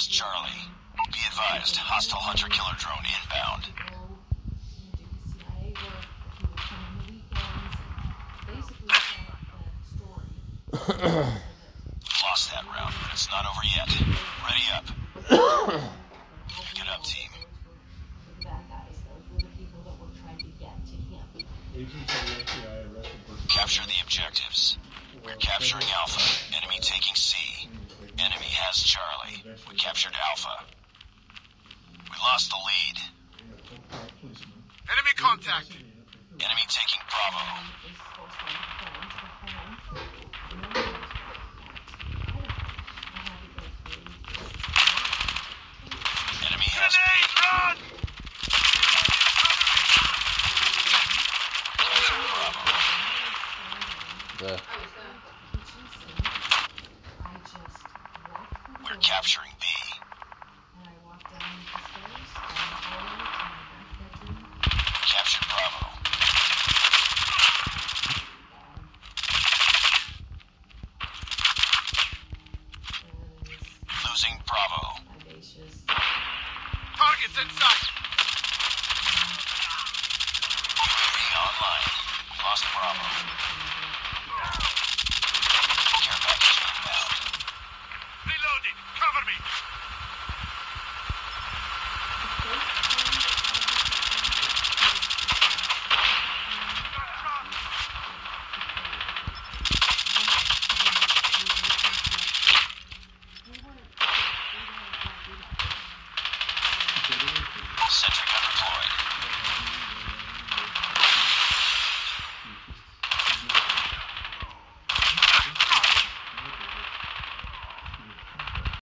lost Charlie. Be advised, hostile hunter-killer drone inbound. Lost that round, but it's not over yet. Ready up. Get up, team. Capture the objectives. We're capturing Alpha. Enemy taking C. Enemy has Charlie. We captured Alpha. We lost the lead. Enemy contact. Enemy taking Bravo. Enemy has Grenade, run! captured Bravo. The We're capturing B. Captured Bravo. Losing Bravo. Targets in sight. UAV online. Lost Bravo. Sentry gun deployed.